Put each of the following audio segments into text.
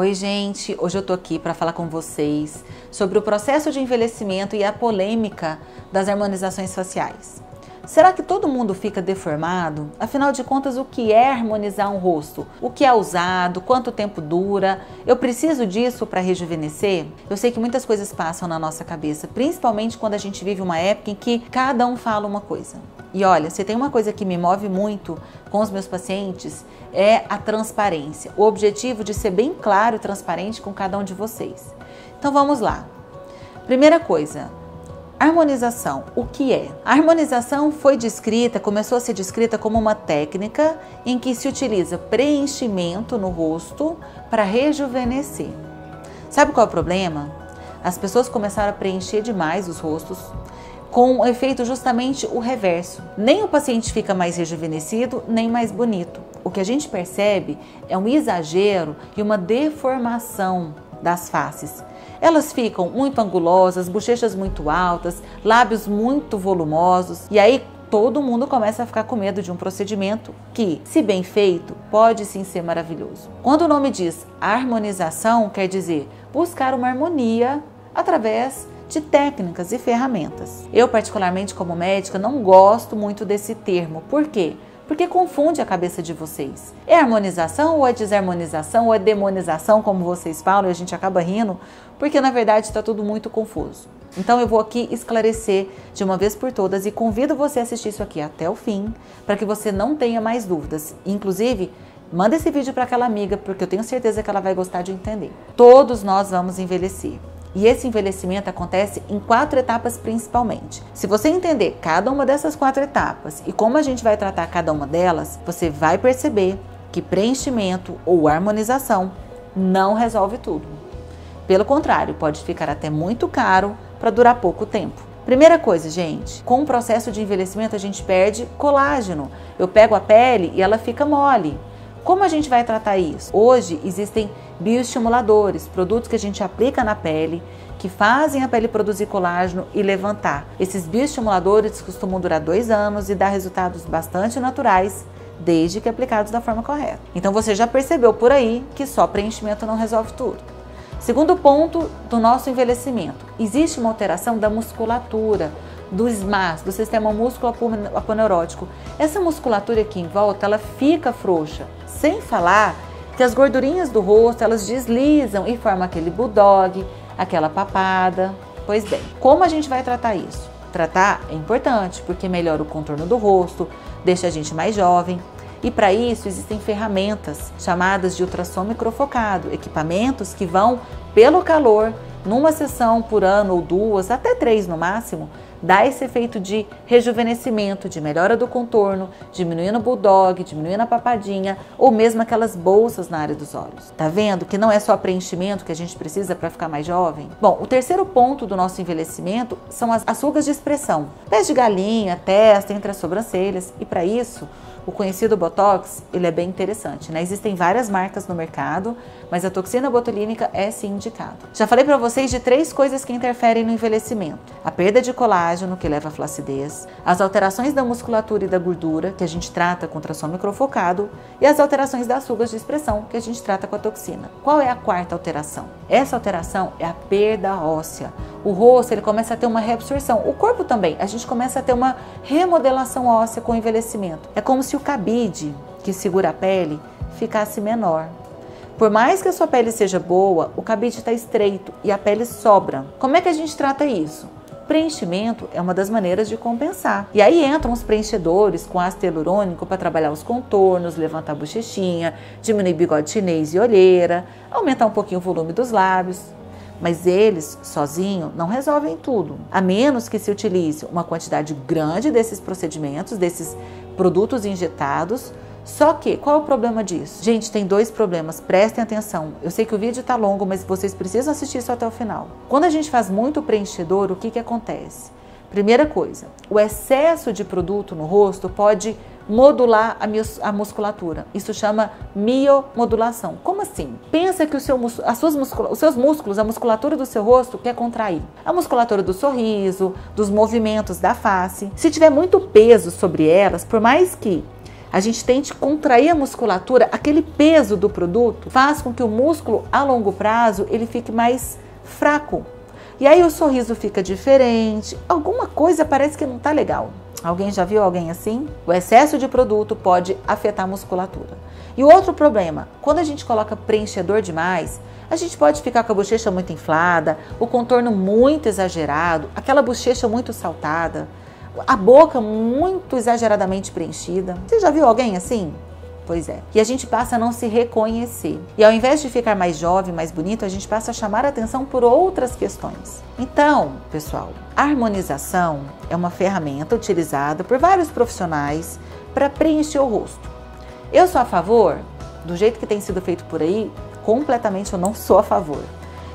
Oi, gente. Hoje eu tô aqui para falar com vocês sobre o processo de envelhecimento e a polêmica das harmonizações faciais. Será que todo mundo fica deformado? Afinal de contas, o que é harmonizar um rosto? O que é usado? Quanto tempo dura? Eu preciso disso para rejuvenescer? Eu sei que muitas coisas passam na nossa cabeça, principalmente quando a gente vive uma época em que cada um fala uma coisa. E olha, se tem uma coisa que me move muito com os meus pacientes é a transparência. O objetivo de ser bem claro e transparente com cada um de vocês. Então vamos lá. Primeira coisa, Harmonização, o que é? A harmonização foi descrita, começou a ser descrita como uma técnica em que se utiliza preenchimento no rosto para rejuvenescer. Sabe qual é o problema? As pessoas começaram a preencher demais os rostos, com o efeito justamente o reverso. Nem o paciente fica mais rejuvenescido, nem mais bonito. O que a gente percebe é um exagero e uma deformação das faces. Elas ficam muito angulosas, bochechas muito altas, lábios muito volumosos, e aí todo mundo começa a ficar com medo de um procedimento que, se bem feito, pode sim ser maravilhoso. Quando o nome diz harmonização, quer dizer buscar uma harmonia através de técnicas e ferramentas. Eu, particularmente como médica, não gosto muito desse termo. Por quê? Porque confunde a cabeça de vocês. É harmonização ou é desarmonização ou é demonização, como vocês falam, e a gente acaba rindo, porque na verdade está tudo muito confuso. Então eu vou aqui esclarecer de uma vez por todas e convido você a assistir isso aqui até o fim, para que você não tenha mais dúvidas. Inclusive, manda esse vídeo para aquela amiga, porque eu tenho certeza que ela vai gostar de entender. Todos nós vamos envelhecer. E esse envelhecimento acontece em quatro etapas principalmente. Se você entender cada uma dessas quatro etapas e como a gente vai tratar cada uma delas, você vai perceber que preenchimento ou harmonização não resolve tudo. Pelo contrário, pode ficar até muito caro para durar pouco tempo. Primeira coisa, gente, com o processo de envelhecimento a gente perde colágeno. Eu pego a pele e ela fica mole. Como a gente vai tratar isso? Hoje existem bioestimuladores, produtos que a gente aplica na pele, que fazem a pele produzir colágeno e levantar. Esses bioestimuladores costumam durar dois anos e dar resultados bastante naturais, desde que aplicados da forma correta. Então você já percebeu por aí que só preenchimento não resolve tudo. Segundo ponto do nosso envelhecimento, existe uma alteração da musculatura, do SMAS, do sistema músculo aponeurótico. Essa musculatura aqui em volta, ela fica frouxa, sem falar que as gordurinhas do rosto elas deslizam e formam aquele bulldog, aquela papada. Pois bem, como a gente vai tratar isso? Tratar é importante porque melhora o contorno do rosto, deixa a gente mais jovem. E para isso existem ferramentas chamadas de ultrassom microfocado, equipamentos que vão pelo calor, numa sessão por ano ou duas, até três no máximo, dá esse efeito de rejuvenescimento, de melhora do contorno, diminuindo o bulldog, diminuindo a papadinha ou mesmo aquelas bolsas na área dos olhos. Tá vendo que não é só preenchimento que a gente precisa para ficar mais jovem? Bom, o terceiro ponto do nosso envelhecimento são as, as rugas de expressão. Pés de galinha, testa, entre as sobrancelhas e para isso o conhecido Botox, ele é bem interessante, né? Existem várias marcas no mercado, mas a toxina botulínica é sim indicada. Já falei para vocês de três coisas que interferem no envelhecimento: a perda de colágeno, que leva à flacidez, as alterações da musculatura e da gordura, que a gente trata com ultrassom microfocado, e as alterações das rugas de expressão, que a gente trata com a toxina. Qual é a quarta alteração? Essa alteração é a perda óssea. O rosto ele começa a ter uma reabsorção, o corpo também. A gente começa a ter uma remodelação óssea com o envelhecimento. É como se o cabide que segura a pele ficasse menor. Por mais que a sua pele seja boa, o cabide está estreito e a pele sobra. Como é que a gente trata isso? Preenchimento é uma das maneiras de compensar. E aí entram os preenchedores com ácido hialurônico para trabalhar os contornos, levantar a bochechinha, diminuir bigode chinês e olheira, aumentar um pouquinho o volume dos lábios. Mas eles, sozinhos, não resolvem tudo, a menos que se utilize uma quantidade grande desses procedimentos, desses produtos injetados. Só que, qual é o problema disso? Gente, tem dois problemas, prestem atenção. Eu sei que o vídeo está longo, mas vocês precisam assistir isso até o final. Quando a gente faz muito preenchedor, o que, que acontece? Primeira coisa, o excesso de produto no rosto pode modular a, musculatura. Isso chama miomodulação. Como assim? Pensa que seu, as suas os seus músculos, a musculatura do seu rosto quer contrair. A musculatura do sorriso, dos movimentos da face. Se tiver muito peso sobre elas, por mais que a gente tente contrair a musculatura, aquele peso do produto faz com que o músculo a longo prazo ele fique mais fraco. E aí o sorriso fica diferente, alguma coisa parece que não está legal. Alguém já viu alguém assim? O excesso de produto pode afetar a musculatura. E o outro problema, quando a gente coloca preenchedor demais, a gente pode ficar com a bochecha muito inflada, o contorno muito exagerado, aquela bochecha muito saltada a boca muito exageradamente preenchida. Você já viu alguém assim? Pois é. E a gente passa a não se reconhecer. E ao invés de ficar mais jovem, mais bonito, a gente passa a chamar atenção por outras questões. Então, pessoal, a harmonização é uma ferramenta utilizada por vários profissionais para preencher o rosto. Eu sou a favor, do jeito que tem sido feito por aí, completamente eu não sou a favor.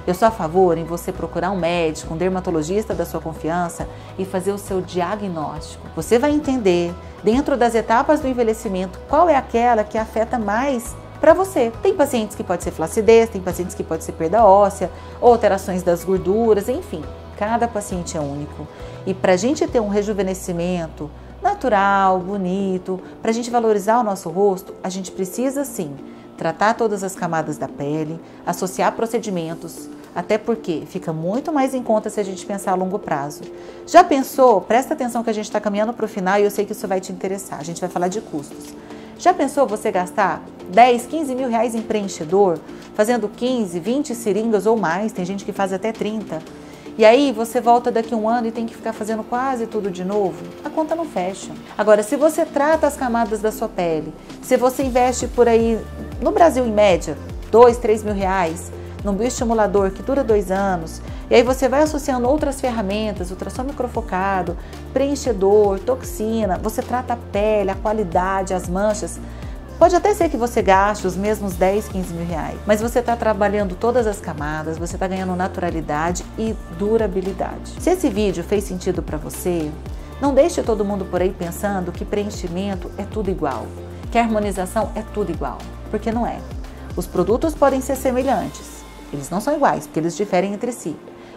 Eu sou a favor em você procurar um médico, um dermatologista da sua confiança e fazer o seu diagnóstico. Você vai entender, dentro das etapas do envelhecimento, qual é aquela que afeta mais para você. Tem pacientes que pode ser flacidez, tem pacientes que pode ser perda óssea, alterações das gorduras, enfim. Cada paciente é único. E para a gente ter um rejuvenescimento natural, bonito, para a gente valorizar o nosso rosto, a gente precisa sim tratar todas as camadas da pele, associar procedimentos, até porque fica muito mais em conta se a gente pensar a longo prazo. Já pensou? Presta atenção que a gente está caminhando para o final e eu sei que isso vai te interessar. A gente vai falar de custos. Já pensou você gastar 10, 15 mil reais em preenchedor, fazendo 15, 20 seringas ou mais? Tem gente que faz até 30. E aí você volta daqui um ano e tem que ficar fazendo quase tudo de novo, a conta não fecha. Agora, se você trata as camadas da sua pele, se você investe por aí, no Brasil em média, 2, 3 mil reais, num bioestimulador que dura dois anos, e aí você vai associando outras ferramentas, ultrassom microfocado, preenchedor, toxina, você trata a pele, a qualidade, as manchas, Pode até ser que você gaste os mesmos 10, 15 mil reais, mas você está trabalhando todas as camadas, você está ganhando naturalidade e durabilidade. Se esse vídeo fez sentido para você, não deixe todo mundo por aí pensando que preenchimento é tudo igual, que harmonização é tudo igual, porque não é. Os produtos podem ser semelhantes, eles não são iguais, porque eles diferem entre si,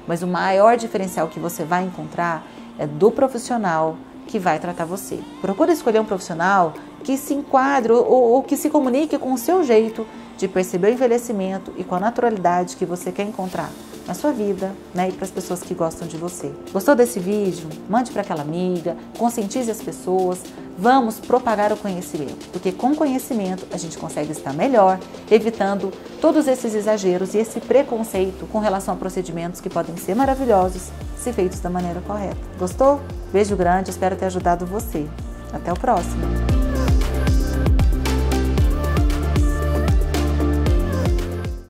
mas o maior diferencial que você vai encontrar é do profissional que vai tratar você. Procure escolher um profissional que se enquadre ou, ou que se comunique com o seu jeito de perceber o envelhecimento e com a naturalidade que você quer encontrar na sua vida né, e para as pessoas que gostam de você. Gostou desse vídeo? Mande para aquela amiga, conscientize as pessoas, vamos propagar o conhecimento, porque com conhecimento a gente consegue estar melhor, evitando todos esses exageros e esse preconceito com relação a procedimentos que podem ser maravilhosos se feitos da maneira correta. Gostou? Beijo grande, espero ter ajudado você. Até o próximo!